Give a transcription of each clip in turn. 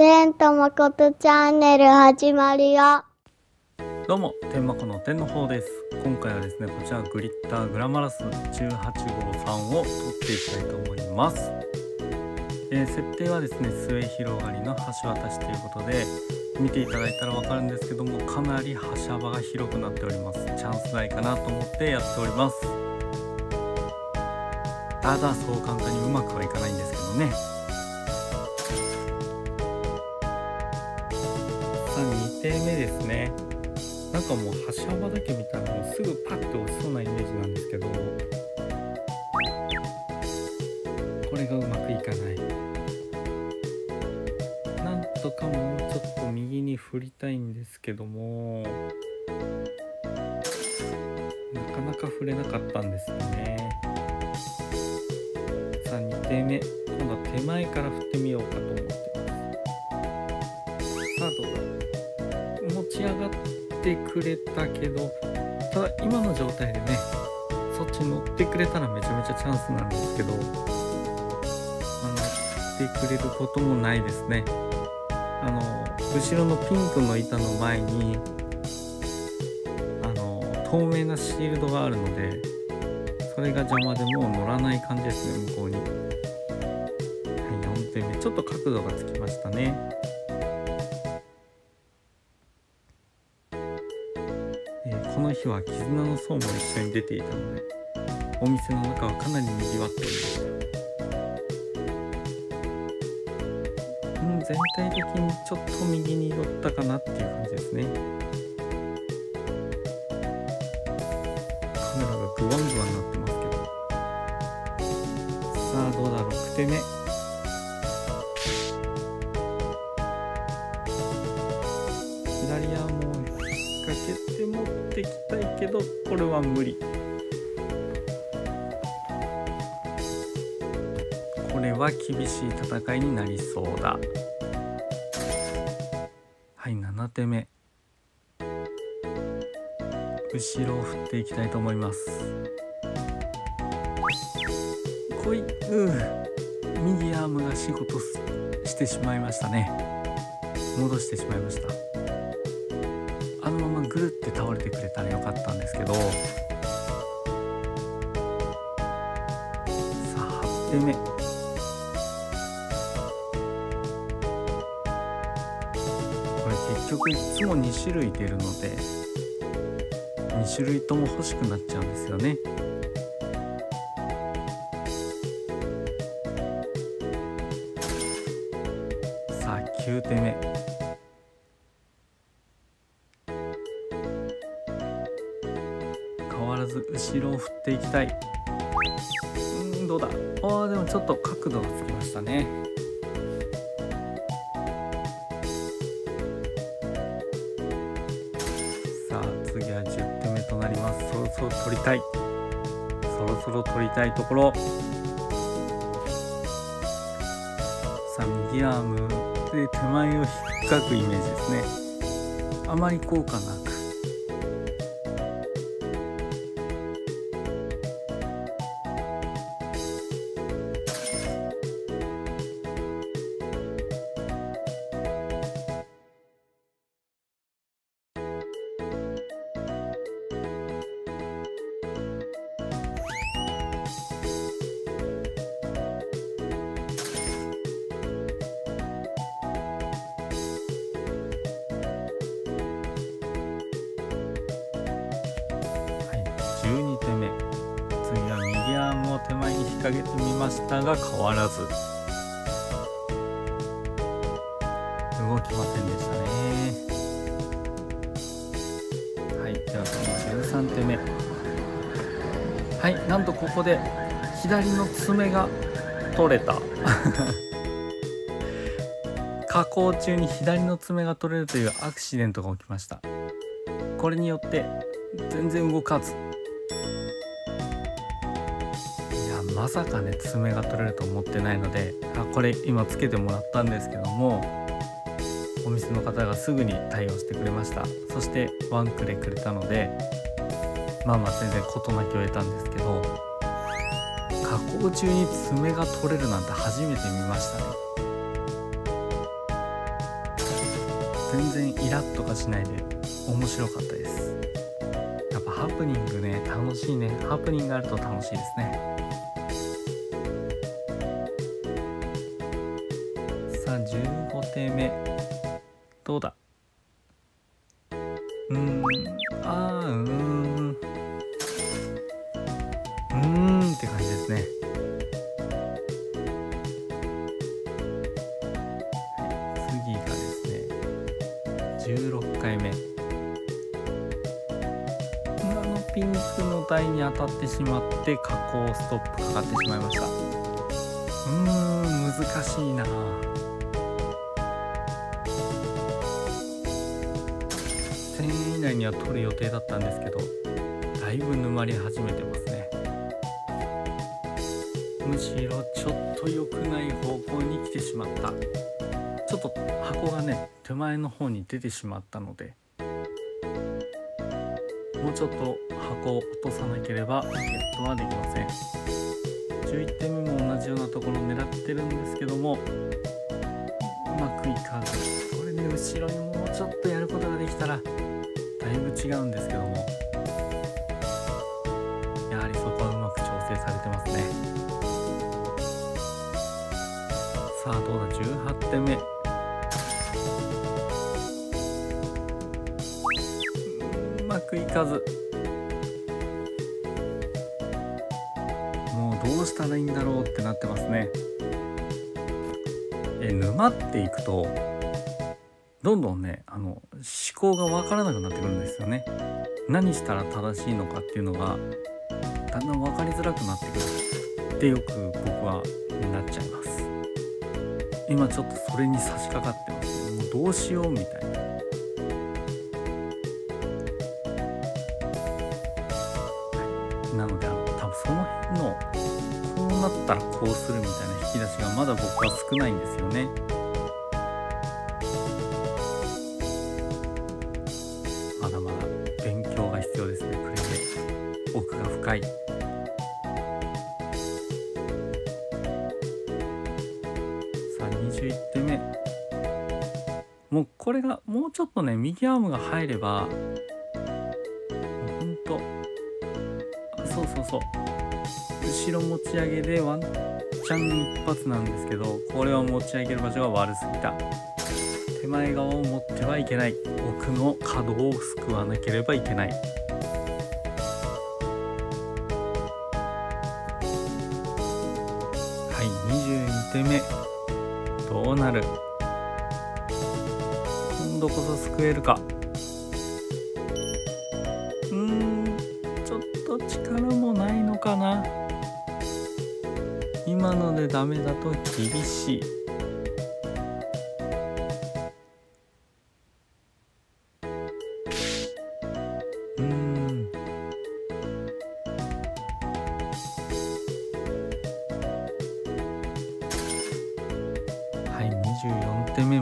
てんとまことチャンネル始まるよ。どうも天まこの天の方です。今回はですねこちらグリッターグラマラス18号さんを撮っていきたいと思います、えー設定はですね末広がりの橋渡しということで見ていただいたらわかるんですけどもかなり橋幅が広くなっております。チャンス台かなと思ってやっております。ただそう簡単にうまくはいかないんですけどね。手目ですね。なんかもう橋幅だけ見たらもうすぐパッて押しそうなイメージなんですけど。これがうまくいかない。なんとかもうちょっと右に振りたいんですけども。なかなか振れなかったんですよね。さあ2手目。今度は手前から振ってみようかと思って。うだ持ち上がってくれたけどただ今の状態でねそっち乗ってくれたらめちゃめちゃチャンスなんですけどあの乗ってくれることもないですね。あの後ろのピンクの板の前にあの透明なシールドがあるのでそれが邪魔でもう乗らない感じですね向こうに。はい4点目。ちょっと角度がつきましたね。日は絆の層も一緒に出ていたのでお店の中はかなり賑わっておりました。うん全体的にちょっと右に寄ったかなっていう感じですね。カメラがグワングワンなってますけど。さあどうだ？6手目。左たいけどこれは無理。これは厳しい戦いになりそうだ。はい7手目。後ろを振っていきたいと思います。こいうー右アームが仕事すしてしまいましたね。戻してしまいました。あのままぐるって倒れてくれたらよかったんですけど。さあ8手目。これ結局いつも2種類出るので2種類とも欲しくなっちゃうんですよね。らず後ろを振っていきたい。うんどうだ？あーでもちょっと角度がつきましたね。さあ次は10手目となります。そろそろ取りたい。そろそろ取りたいところ。さあ右アーム。で手前を引っかくイメージですね。あまり効果なく。1ヶ月見ましたが変わらず。動きませんでしたね。はいでは次13手目。はいなんとここで左の爪が取れた。加工中に左の爪が取れるというアクシデントが起きました。これによって全然動かず。さかね爪が取れると思ってないのであこれ今つけてもらったんですけどもお店の方がすぐに対応してくれました。そしてワンクレくれたのでまあまあ全然事なきを得たんですけど加工中に爪が取れるなんて初めて見ましたね。全然イラッとかしないで面白かったです。やっぱハプニングね楽しいね。ハプニングがあると楽しいですね。さあ15手目どうだ？うーん。あーうーん。うーんって感じですね。次がですね16回目あのピンクの台に当たってしまって加工ストップかかってしまいました。うーん難しいな1000円以内には取る予定だったんですけどだいぶ沼り始めてますねむしろちょっと良くない方向に来てしまったちょっと箱がね手前の方に出てしまったのでもうちょっと箱を落とさなければゲットはできません11点目も同じようなところを狙ってるんですけどもうまくいかず後ろにもうちょっとやることができたらだいぶ違うんですけども。やはりそこはうまく調整されてますね。さあどうだ？18点目。うまくいかず。もうどうしたらいいんだろうってなってますね。え沼っていくとどんどんねあの思考がわからなくなってくるんですよね。何したら正しいのかっていうのがだんだん分かりづらくなってくる。ってよく僕はなっちゃいます。今ちょっとそれに差し掛かってます。もうどうしようみたいな。なのであ多分その辺のこうなったらこうするみたいな引き出しがまだ僕は少ないんですよね。深いさあ21手目。もうこれがもうちょっとね右アームが入ればほんと。そうそうそう。後ろ持ち上げでワンチャン一発なんですけどこれは持ち上げる場所が悪すぎた。手前側を持ってはいけない。奥の角を救わなければいけない。手目どうなる？今度こそ救えるか。うーんちょっと力もないのかな。今のでダメだと厳しい。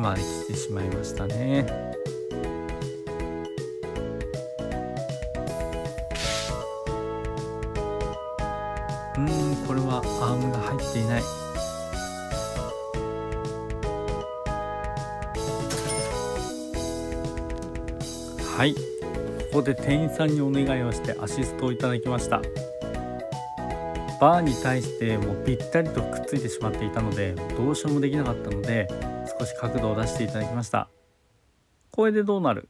まで来てしまいましたね。うーんこれはアームが入っていない。はい。ここで店員さんにお願いをしてアシストをいただきました。バーに対してもうぴったりとくっついてしまっていたのでどうしようもできなかったので少し角度を出していただきました。これでどうなる？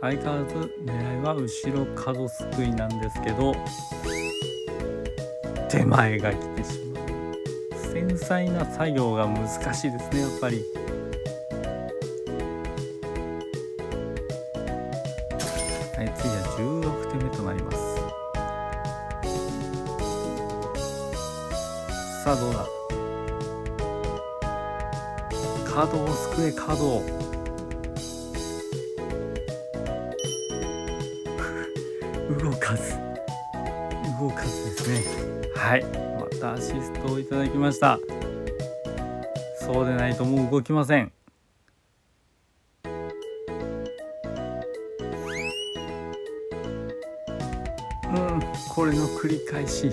相変わらず狙いは後ろ角すくいなんですけど手前が来てしまう。繊細な作業が難しいですねやっぱり。はい次は16手目となります。さあどうだ？角をすくえ角を。動かず動かずですね。はい。またアシストをいただきました。そうでないともう動きません。うん。これの繰り返し。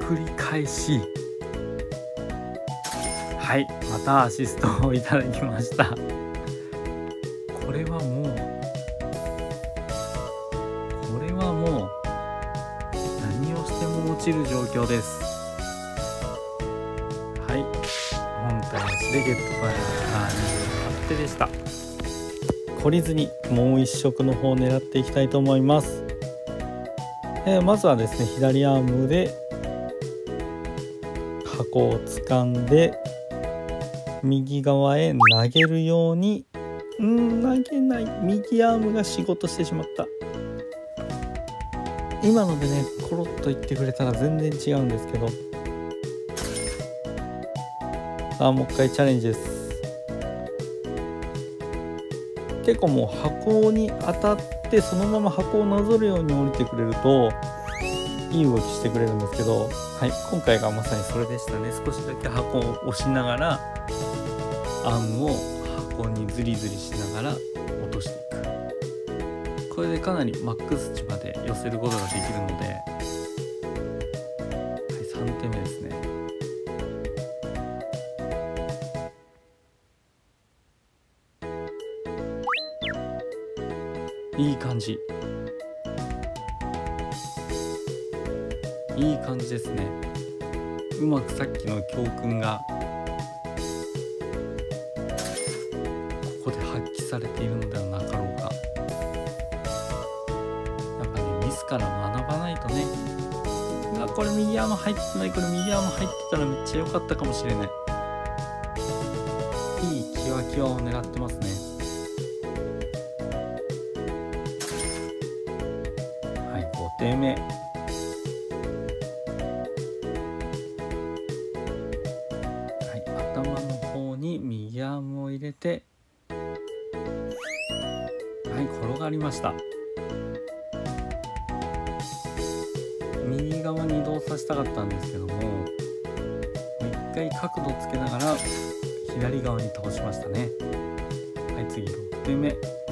繰り返し。はいまたアシストをいただきました。これはもうこれはもう何をしても落ちる状況です。はい本体足でゲットファイアあ28手でした。懲りずにもう一色の方を狙っていきたいと思います。えー、まずはですね左アームで箱を掴んで右側へ投げるようにうん投げない右アームが仕事してしまった。今のでねコロッと言ってくれたら全然違うんですけど。あもう一回チャレンジです。結構もう箱に当たってそのまま箱をなぞるように降りてくれるといい動きしてくれるんですけど、はい、今回がまさにそれでしたね。少しだけ箱を押しながらアームを箱にズリズリしながら落としていく。これでかなりマックス値まで寄せることができるので、はい、3点目ですね。いい感じ。いい感じですね。うまくさっきの教訓がここで発揮されているのではなかろうか。やっぱねミスから学ばないとね。あこれ右アーム入ってないこれ右アーム入ってたらめっちゃ良かったかもしれない。いいキワキワを狙ってますね。はい5点目がりました。右側に移動させたかったんですけども一回角度つけながら左側に倒しましたね。はい次6点目。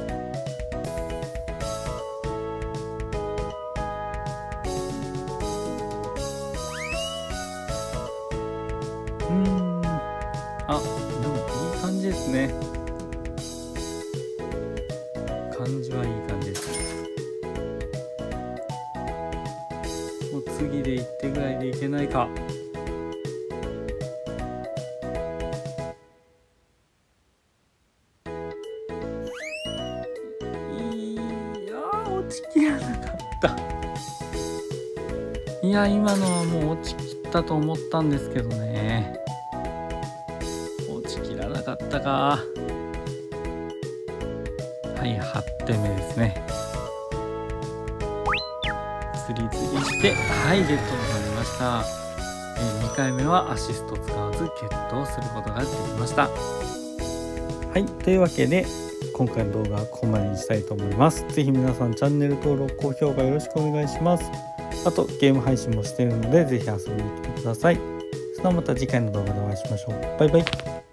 感じはいい感じです。もう次で1手ぐらいでいけないか。いやー落ちきらなかった。いや今のはもう落ちきったと思ったんですけどね。落ちきらなかったか。はい8点目ですね。釣り釣りしてはいゲットとなりました、えー、2回目はアシスト使わずゲットをすることができました。はいというわけで今回の動画はここまでにしたいと思います。是非皆さんチャンネル登録高評価よろしくお願いします。あとゲーム配信もしてるので是非遊びに来てください。それではまた次回の動画でお会いしましょう。バイバイ。